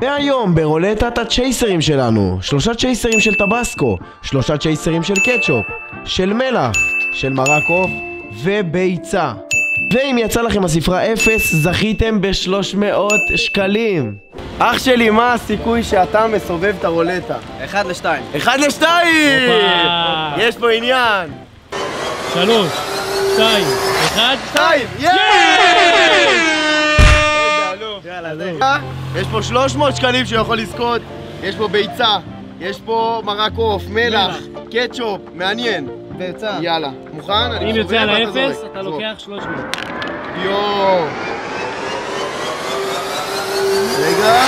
והיום ברולטת הצ'ייסרים שלנו שלושה צ'ייסרים של טבסקו שלושה צ'ייסרים של קטשופ של מלח של מרק עוף וביצה ואם יצא לכם הספרה אפס זכיתם ב-300 שקלים אח שלי, מה הסיכוי שאתה מסובב את הרולטה? אחד לשתיים. אחד לשתיים! הופה. יש פה עניין! שלוש, שתיים, אחד. שתיים! יאללה, יש פה 300 שקלים שהוא יכול לזכות, יש פה ביצה, יש פה מרק עוף, מלח, קטשופ, מעניין. ביצה. יאללה, מוכן? אם יוצא על האפס. אתה. לוקח 300. יואו. רגע.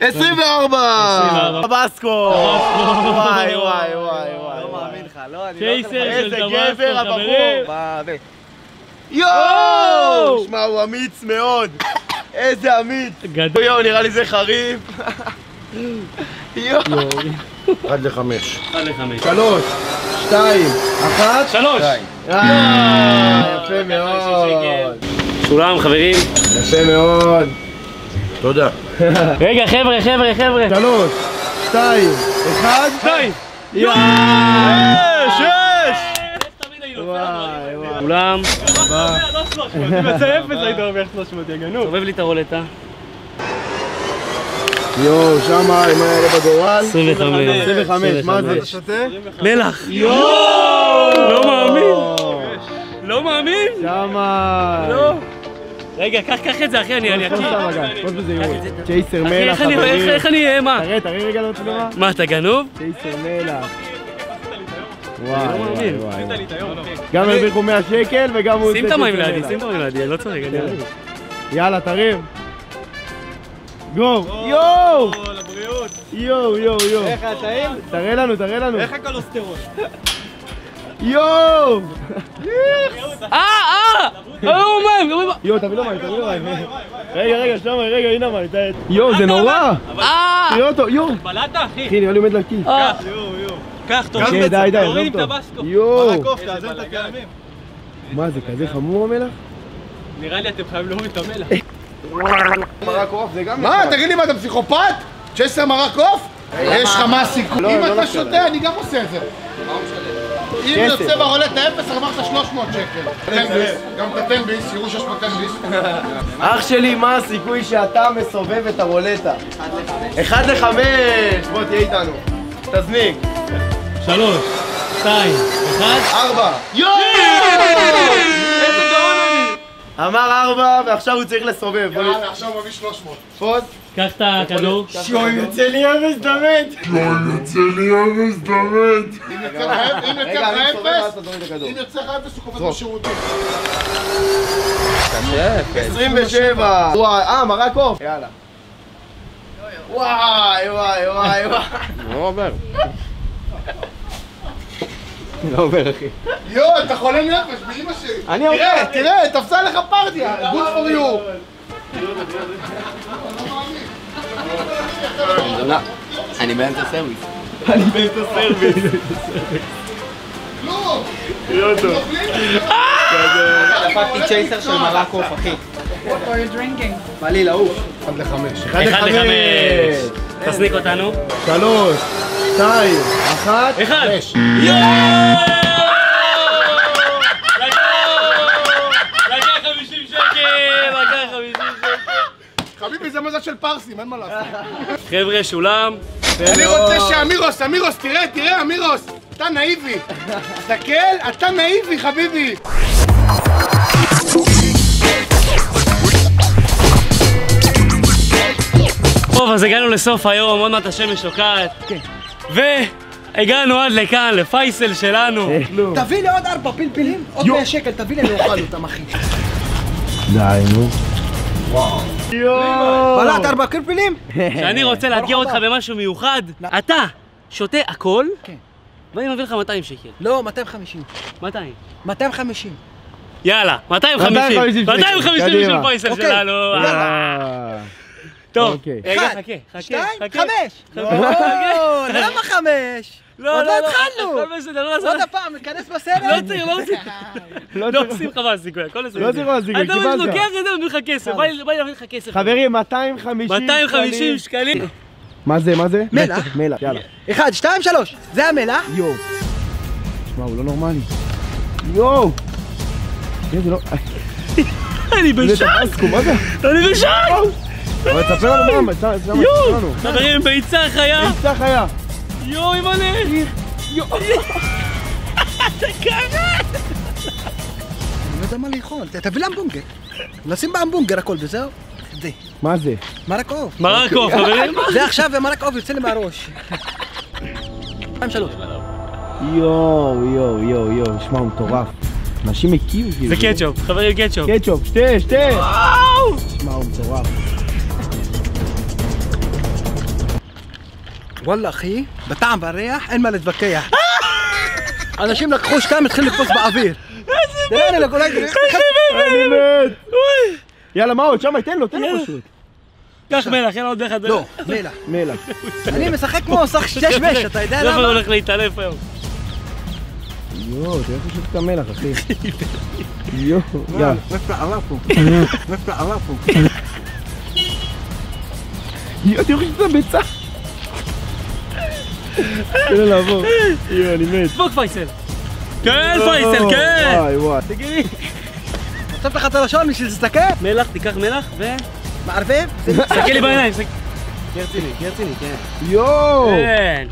24! 24. טבסקו! וואי וואי וואי וואי. לא מאמין לך, לא, אני לא... של איזה גבר הבחור! יואו! שמע, הוא אמיץ מאוד. איזה אמיץ. גדול. יואו, נראה לי זה חריף. יואו. עד לחמש. אחד לחמש. שלוש, שתיים, אחת. שלוש. אה, יפה מאוד. שולם, חברים. יפה מאוד. תודה. רגע, חבר'ה, חבר'ה, חבר'ה. שלוש, שתיים, אחד. שתיים. יואו! שש! תמיד היינו וואי וואי. כולם, אם יצא אפס היית מרוויח 300, יא גנוב. סובב לי את הרולטה. יואו, שמה, אם היה עולה בגורל. 25. 25, מה זה? שותה? מלח. יואו! לא מאמין. לא מאמין. שמה. לא. רגע, קח, קח את זה, אחי, אני המגן, תפוס בזהירות. צ'ייסר אחי, מלח, איך אני, איך- חברים. איך אני אהיה, מה? תראה, תראה רגע למצלמה. מה, אתה גנוב? צ'ייסר מלח. וואי לא וואי מאמין. וואי. גם הרוויחו 100 שקל וגם הוא שים את המים לידי. שים את המים לידי, אני לא צוחק, אני יודע. יאללה, תרים. גו! יואו! יואו, יואו, יואו. איך הטעים? תראה לנו, תראה לנו. איך הקולוסטרול? יואו! אה, אה! לא מאמין, לא מאמין. יואו, תביא לו מים, תביא לו מים. רגע, רגע, שמה, רגע, הנה מים. יואו, זה נורא! אה! תראה אותו, יואו! בלעת, אחי. אחי, נראה לי עומד להקיא. אה. קח, תוריד כן, די, די, תוריד עזוב עם. טבסקו. יואו! תאזן את הקיימים. מה, זה כזה חמור המלח? נראה לי אתם חייבים להוריד את המלח. מרק עוף זה גם מה, תגיד לי מה, אתה פסיכופת? צ'סר מרק עוף? יש לך מה סיכוי? לא, אם לא אתה. שותה, אני גם עושה את זה. אם. יוצא ברולטה אפס, הרווחת 300 שקל. ביס, גם תתן ביס, יראו שיש פה תן ביס. אח שלי, מה הסיכוי שאתה מסובב את הרולטה? אחד לחמש! בוא תהיה איתנו. תזניק. שלוש, שתיים, אחד. ארבע. יואו! איזה גאון אני! אמר ארבע, ועכשיו הוא צריך לסובב. יאללה, עכשיו הוא מביא 300. נתפוס. קח את הכדור. שואו, יוצא לי אפס דמת! אם יוצא לך אם יוצא לך אפס. אם יוצא לך אפס, הוא קופץ בשירותים. 27! וואי, אה, מרק עוף. יאללה. וואי, וואי, וואי, וואי. לא עובר. לא עובר, אחי. יואו, אתה חולה נפש, באמא שלי. אני עובר. תראה, תראה, תפסה לך פרטיה. good for you. אני באמצע service. אני באמצע service. כלום. תראה אותו. דפקתי צ'ייסר של מרק עוף, אחי. בא לי לעוף. אחד לחמש. אחד אחד לחמש. תסניק אותנו. שלוש, שתיים, אחת. אחד. חמש. לקח 50 שקל! לקח 50 שקל! חביבי, זה מזל של פרסים, אין מה לעשות. חבר'ה, שולם. אני רוצה שאמירוס, אמירוס, תראה, תראה, אמירוס. אתה נאיבי. תסתכל, אתה נאיבי, חביבי. טוב, אז הגענו לסוף היום, עוד מעט השמש שוקעת. כן. והגענו עד לכאן, לפייסל שלנו. תביא לי עוד ארבע פלפלים, עוד 100 שקל, תביא לי, אני אוכל אותם, אחי. די, נו. יואו! בלעת ארבע פלפלים? שאני רוצה לאתגר אותך במשהו מיוחד, אתה שותה הכל, כן. ואני מביא לך 200 שקל. לא, 250. 200. 250. יאללה, 250. 250 שקל, 250 של קדימה. פייסל אוקיי. שלנו. טוב, אוקיי. רגע, אחד, חכה, חכה, שתיים, חכה. חמש. לא, למה חמש? לא, עוד לא, לא לא, התחלנו. הכל בסדר, לא לעשות. עוד הפעם, ניכנס בסרט? לא צריך, לא צריך. לא לא צריך- עושים לך מהסיכוי, הכל בסדר. לא צריך מהסיכוי, אתה קיבלת. לוקח את זה ונותן לך כסף, בא לי להביא לך כסף. חברים, 250 שקלים. 250 שקלים. מה זה, מה זה? מלח. מלח, יאללה. אחד, שתיים, שלוש. זה המלח. יואו. שמע, הוא לא נורמלי. יואו! לא... אני בשוק? אני בשוק. אבל תספר לנו מה, תספר לנו. יואו! חברים, ביצה חיה. ביצה חיה. יואו, אימא'לה. אתה קרה. אני לא יודע מה לאכול. תביא להמבונגר. נשים בהמבונגר הכל וזהו. זה. מה זה? מרק עוף. מרק עוף, חברים. זה עכשיו מרק עוף יוצא לי מהראש. שתיים, שלוש. יואו, יואו, יואו, יואו, שמע, הוא מטורף. אנשים הקיאו כאילו. זה קטשופ, חברים, קטשופ. קטשופ, שתה, שתה. וואו! שמע, הוא מטורף. וואלה אחי, בטעם והריח אין מה להתווכח. אנשים לקחו שתיים התחילו לקפוץ באוויר. תראה, אני לקחו... אני מת. יאללה, מה עוד? שמה, תן לו, תן לו. פשוט. קח מלח, יאללה עוד אחד. לא, מלח. מלח. אני משחק כמו שח שש בש, אתה יודע לא למה? הולך להתעלף היום. יואו, תראה פשוט את המלח, אחי. יואו, יאללה. יואו, תראו את הביצה. תן לו לעבור. יואו, אני מת. דפוק פייסל. כן, פייסל, כן. וואי, וואי. תגידי. לך את הלשון בשביל להסתכל? מלח, תיקח מלח ו... מערבב? תסתכל לי בעיניים. תהיה רציני, תהיה רציני, כן. יואו. כן.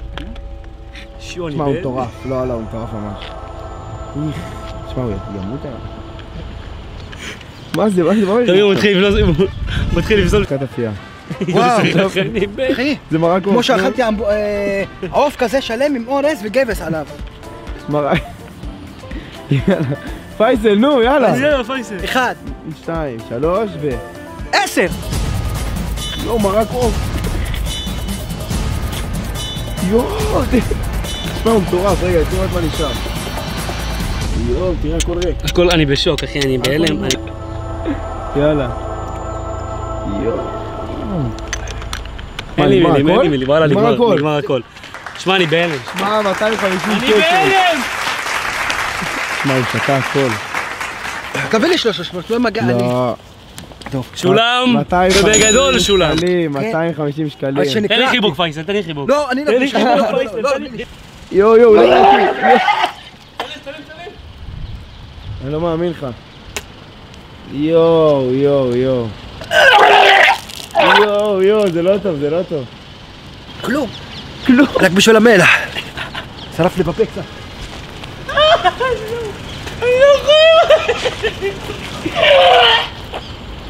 שיו, אני שמע, הוא. מטורף. לא, לא, הוא מטורף ממש. איך. שמע, הוא ימות היום. מה זה, מה זה, מה זה? תראי, הוא מתחיל לבזול, הוא מתחיל לבזול. וואו. אחי, זה מרק כמו שאכלתי אה, עוף כזה שלם עם אורז וגבס עליו. מרק. יאללה. פייסל, נו, יאללה. יאללה, פייסל. אחד, שתיים, שלוש, ו... עשר. יואו, מרק עוף. יואו, זה... שמע, הוא מטורף, רגע, תראו מה נשאר. יואו, תראה הכל ריק. הכל, אני בשוק, אחי, אני בהלם. יאללה. יואו. אין לי מילים, אין? לי מילים, וואלה, נגמר הכל? נגמר הכל. שמע, אני בהלם. מה, 250 אני שקל. בהלם! שמע, הוא שתה הכל. תביא לי 300, לא מגיע לי. לא. שולם, 250 ובגדול שולם. שקלים, 250 שקלים. שנקרא- תן לי חיבוק, פייסל, תן לי חיבוק. לא, אני לא... לא, חיבוק, לא, לא. יואו, יואו, לא ראיתי. אני לא מאמין לך. יואו, יואו, יואו. יואו, יואו, זה לא טוב, זה לא טוב. כלום. כלום. רק בשביל המלח. שרף לי בפה קצת.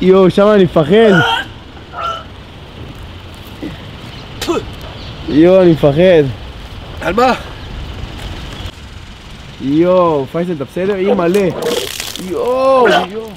יואו, שם אני מפחד. יואו, אני מפחד. על מה? יואו, פייסל, אתה בסדר? אי מלא. יואו, יואו.